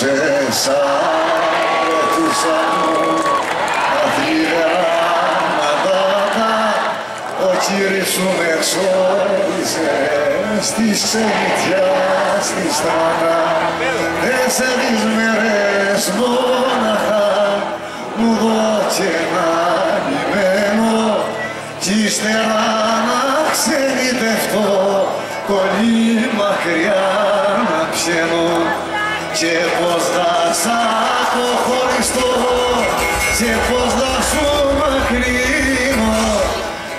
περνούσες αρετούσα μου αφιεράματα ο κύριος σου με εξόριζε στη ξενιτιά στη στράτα τέσσερις μέρες μόναχα μου δώσε ένα λιμένο κι ύστερα να ξενιτευτώ πολύ μακριά να ψένω και πως θα σ' αποχωριστώ και πως θα σου μακρύνω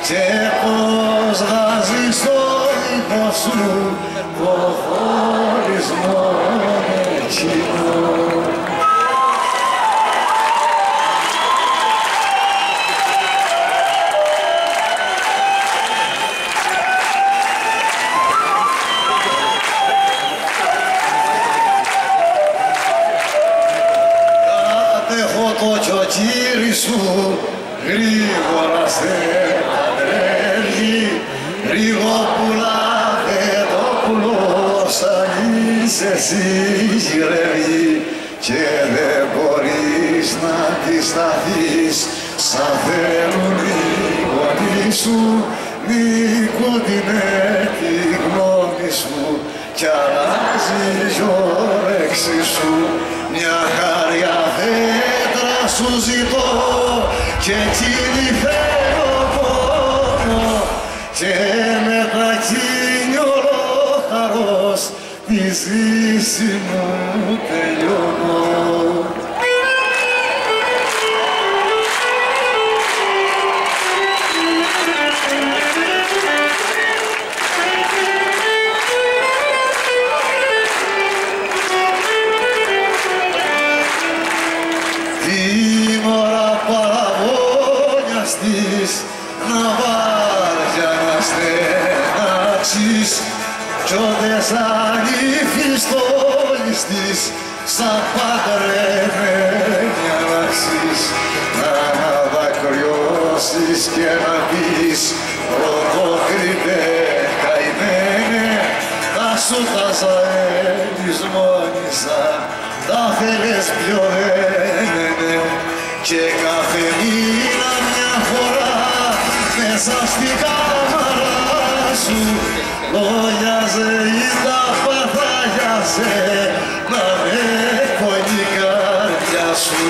και πως θα ζήσω δίπλα σου το χωρισμό εκείνο. Γρήγορα σε αντρεύει Ρίγοπουλα δεν το πουλός αν είσαι εσύ γυρεύει και δεν μπορείς να τη σταθείς σαν θέλουν οι γονείς σου νικότινε τη γνώμη σου κι αλλάζει η όρεξη σου. Μια χάρια δέντρα σου ζητώ και εκείνη θέλω πόνο και μετακίνει ολόχαρος της ζήση μου κι όντες ανήφιστόλης της σαν παντρεμένη αλλάξεις να δακρυώσεις και να πεις πρωτοκριτέ καημένε θα σου τα ζαέλισμόνισα τα θέλες πιο ένενε και κάθε μήνα μια φορά μέσα στη κάμαρα σου λόγιαζε ή τα παθάγιασε να με κολλεί η καρδιά σου.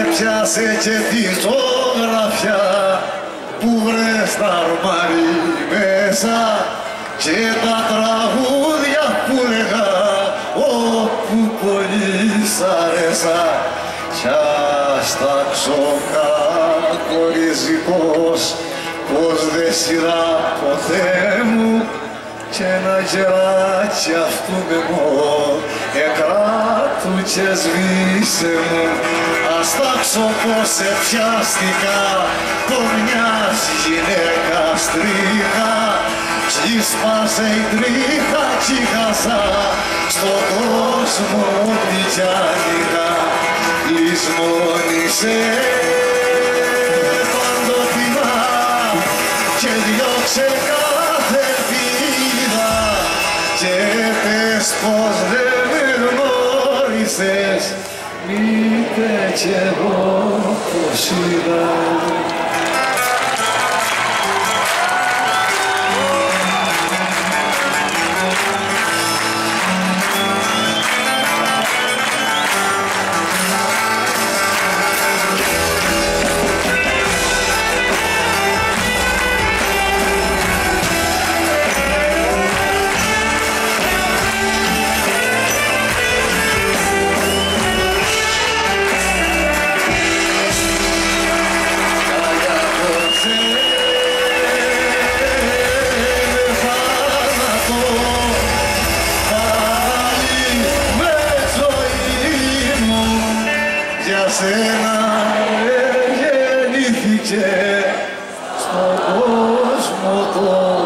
Έπιασε και τη ζωγραφιά που βρες τα αρμάρι μέσα και τα τραγούδια που λέγα όπου πολύ σ' αρέσα. Κι ας τα ξοκακοριζικός πως δεν σειρά ποτέ μου και ένα γεράκι αυτού με μου εκράτου και σβήσε μου ας τάξω πως σε πιάστηκα το μιας γυναίκας τρίχα κι σπάσε η τρίχα κι χάσα στον κόσμο τι κι άνοιγα πως δεν με γνώρισες μήτε κι εγώ πως είδα σένα γεννήθηκε στον κόσμο τον